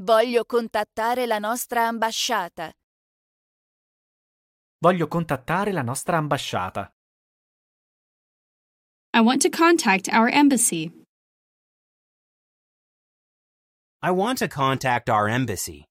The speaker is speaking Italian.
Voglio contattare la nostra ambasciata. Voglio contattare la nostra ambasciata. I want to contact our embassy. I want to contact our embassy.